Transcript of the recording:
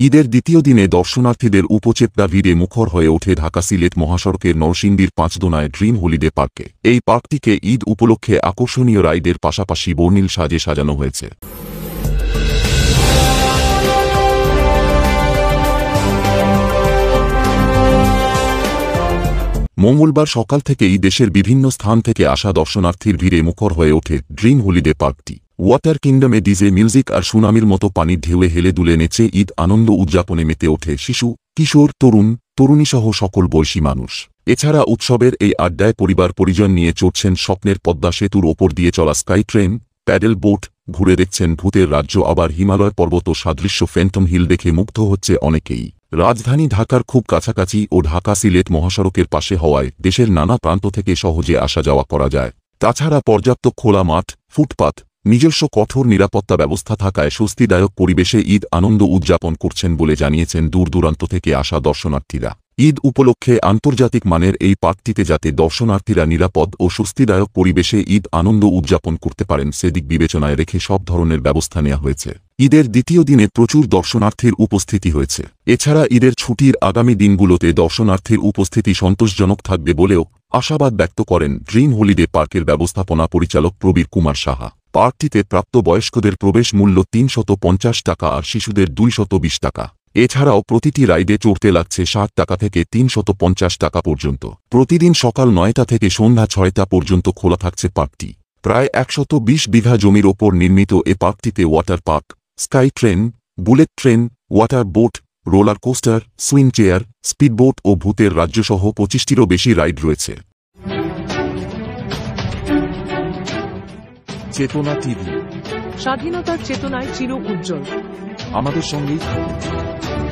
ঈদের দ্বিতীয় দিনে দর্শনার্থীদের উপচেপড়া ভিড়ে মুখর হয়ে ওঠে ঢাকা সিলেট মহাসড়কের নরসিংদীর পাঁচদোনায় ড্রিম হলিডে পার্কে। এই পার্কটিকে ঈদ উপলক্ষে আকর্ষণীয় রাইডের পাশাপাশি বর্ণিল সাজে সাজানো হয়েছে। মঙ্গলবার সকাল থেকেই দেশের বিভিন্ন স্থান থেকে আসা দর্শনার্থীর ভিড়ে মুখর হয়ে ওঠে ড্রিম হলিডে পার্কটি। ওয়াটার কিংডমে ডিজে মিউজিক আর সুনামির মতো পানির ঢেউয়ে হেলে দুলে নেচে ঈদ আনন্দ উদযাপনে মেতে ওঠে শিশু, কিশোর, তরুণ, তরুণীসহ সকল বয়সী মানুষ। এছাড়া উৎসবের এই আড্ডায় পরিবার পরিজন নিয়ে চড়ছেন স্বপ্নের পদ্মা সেতুর ওপর দিয়ে চলা স্কাই ট্রেন, প্যাডেল বোট, ঘুরে দেখছেন ভূতের রাজ্য আবার হিমালয় পর্বত সাদৃশ্য ফ্যান্টম হিল দেখে মুগ্ধ হচ্ছে অনেকেই। রাজধানী ঢাকার খুব কাছাকাছি ও ঢাকা সিলেট মহাসড়কের পাশে হওয়ায় দেশের নানা প্রান্ত থেকে সহজে আসা যাওয়া করা যায়। তাছাড়া পর্যাপ্ত খোলা মাঠ, ফুটপাত নিজস্ব কঠোর নিরাপত্তা ব্যবস্থা থাকায় স্বস্তিদায়ক পরিবেশে ঈদ আনন্দ উদযাপন করছেন বলে জানিয়েছেন দূর দূরান্ত থেকে আসা দর্শনার্থীরা। ঈদ উপলক্ষে আন্তর্জাতিক মানের এই পার্কটিতে যাতে দর্শনার্থীরা নিরাপদ ও স্বস্তিদায়ক পরিবেশে ঈদ আনন্দ উদযাপন করতে পারেন সেদিক বিবেচনায় রেখে সব ধরনের ব্যবস্থা নেওয়া হয়েছে। ঈদের দ্বিতীয় দিনে প্রচুর দর্শনার্থীর উপস্থিতি হয়েছে। এছাড়া ঈদের ছুটির আগামী দিনগুলোতে দর্শনার্থীর উপস্থিতি সন্তোষজনক থাকবে বলেও আশাবাদ ব্যক্ত করেন ড্রিম হলিডে পার্কের ব্যবস্থাপনা পরিচালক প্রবীর কুমার সাহা। পার্কটিতে প্রাপ্তবয়স্কদের প্রবেশ মূল্য তিনশত টাকা আর শিশুদের দুইশত টাকা। এছাড়াও প্রতিটি রাইডে চড়তে লাগছে ষাট টাকা থেকে তিনশত পঞ্চাশ টাকা পর্যন্ত। প্রতিদিন সকাল নয়টা থেকে সন্ধ্যা ছয়টা পর্যন্ত খোলা থাকছে পার্কটি। প্রায় একশত বিশ বিঘা জমির ওপর নির্মিত এ পার্কটিতে water park sky train bullet train water boat roller coaster swing chair speedboat ও ভূতের রাজ্যসহ পঁচিশটিরও বেশি রাইড রয়েছে। চেতনা টিভি। স্বাধীনতার চেতনায় চির উজ্জ্বল। আমাদের সঙ্গেই থাকুন